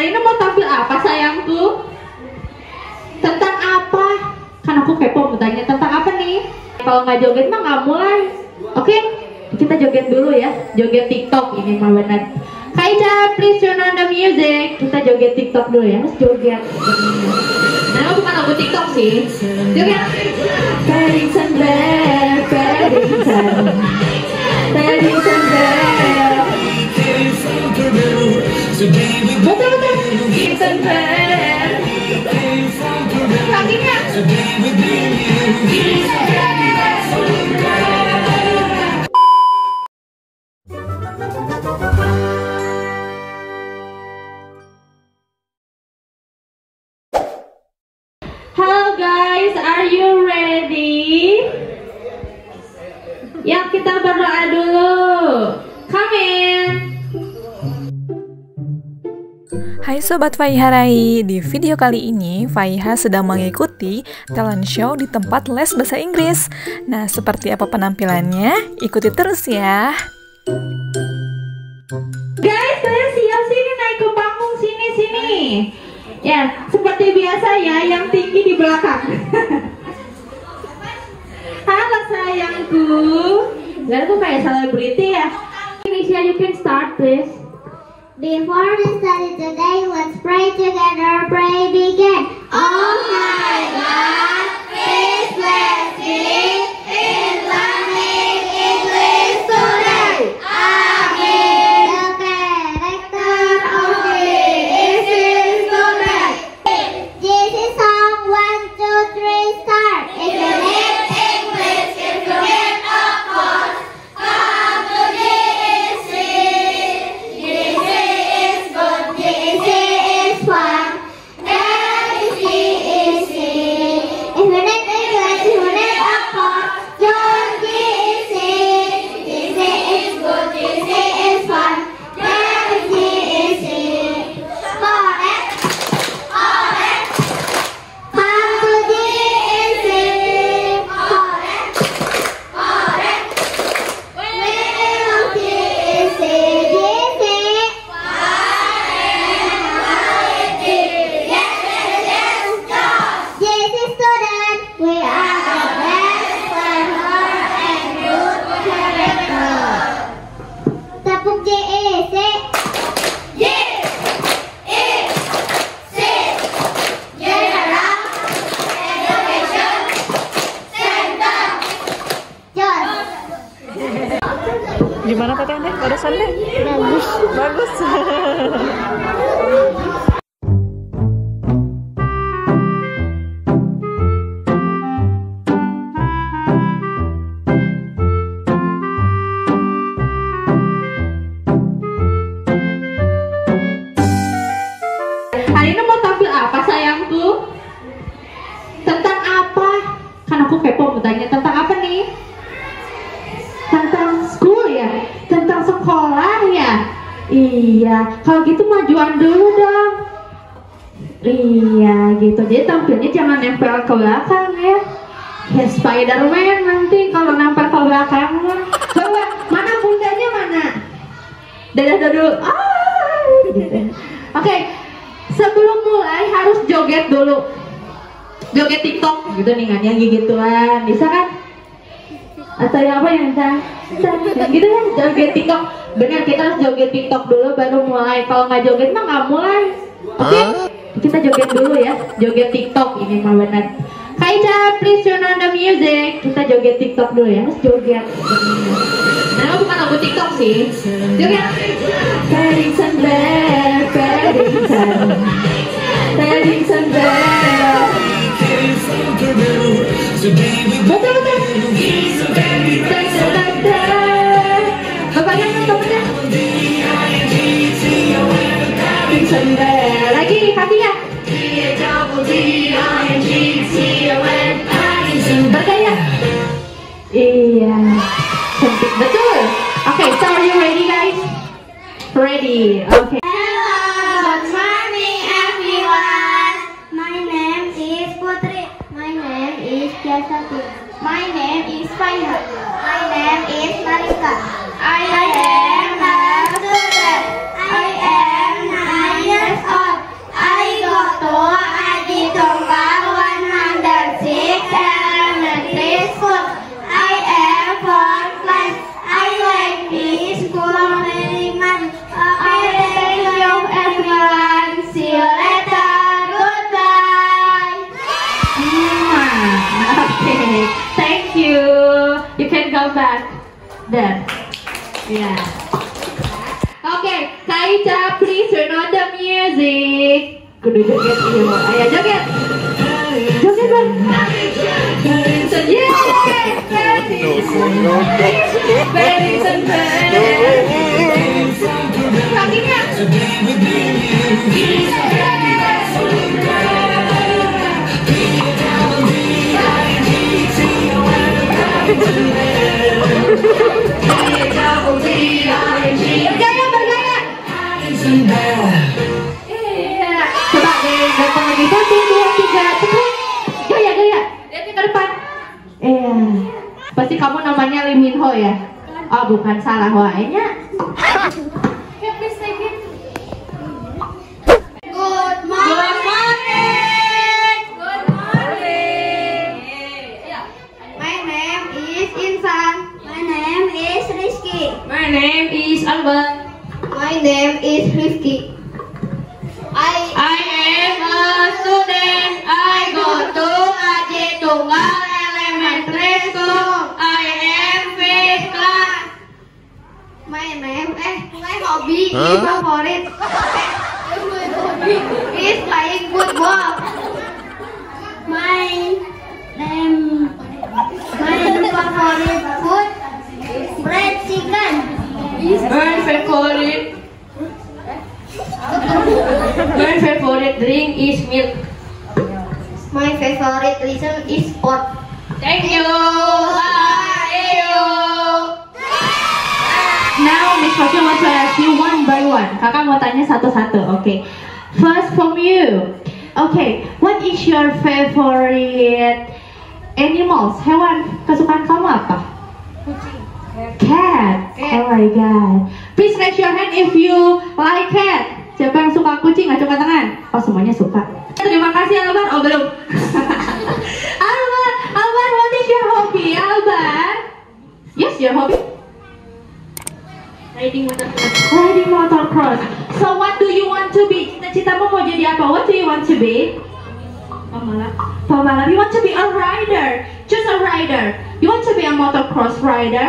Ini mau tampil apa sayangku? Tentang apa? Kan aku kepo mau tanya tentang apa nih? Kalau nggak joget mah nggak mulai. Oke, kita joget dulu ya. Joget TikTok ini mah benar. Kaica, please turn on the music. Kita joget TikTok dulu ya. Harus joget. Nah, bukan lagu TikTok sih. Joget. Paddington Bear, Paddington. Paddington Bear. Betul Bear. Kakinya. Hello guys, are you ready? Yuk kita berdoa dulu. Come Hai Sobat Faiha Rai, di video kali ini Faiha sedang mengikuti talent show di tempat les bahasa Inggris. Nah, seperti apa penampilannya? Ikuti terus ya. Guys, saya siap sini naik ke panggung sini sini. Ya, seperti biasa ya, yang tinggi di belakang. Halo sayangku. Gak tuh kayak selebriti ya. Indonesia, you can start please. Before we study today, let's Ini mau tampil apa sayangku? Tentang apa? Kan aku kepo mau tentang apa nih? Tentang school ya? Tentang sekolah ya? Iya, kalau gitu majuan dulu dong. Iya gitu, jadi tampilnya jangan nempel ke belakang ya. Ya Spiderman nanti kalau nempel ke belakang. Coba, mana bundanya mana? Dadah dulu. Ah, gitu. Oke, harus joget dulu. Joget TikTok gitu nih kan, yang gituan, bisa kan? Atau yang apa yang bisa? Gitu kan, joget TikTok. Benar, kita harus joget TikTok dulu baru mulai. Kalau nggak joget mah nggak mulai. Oke, kita joget dulu ya, joget TikTok ini mah benar. Kaica, please turn on the music. Kita joget TikTok dulu ya, harus joget. Nah, bukan lagu TikTok sih. Joget. Paddington Bear. Paddington Ready. Oke. Hello, good morning everyone. My name is Putri. My name is Jasati. My name is Faiha. My name is Marika. I am come back. There. Yeah. Okay, please turn on the music. Kudu joget, iya. Ayo joget. Joget, Bang. Yeah! Very Kakinya. Iya. Pasti kamu namanya Lee Min Ho ya? Oh, bukan salah wahnya. my hobby is favorite is playing football. My name my favorite food fried chicken. My favorite My favorite drink is milk. My favorite reason is sport. Thank you. Thank Now Miss Fashion wants to ask you one by one. Kakak mau tanya satu-satu. Okay. First from you. Okay. What is your favorite animals? Hewan kesukaan kamu apa? Cat. Oh my god. Please raise your hand if you like cat. Siapa yang suka kucing? Acungkan tangan. Oh semuanya suka. Terima kasih Albar. Oh belum. Albar, Albar, what is your hobby, Albar? Yes, your hobby. Riding motocross. Riding. So what do you want to be? Cita-citamu mau jadi apa? What do you want to be? You want to be a rider. Just a rider. You want to be a motocross rider?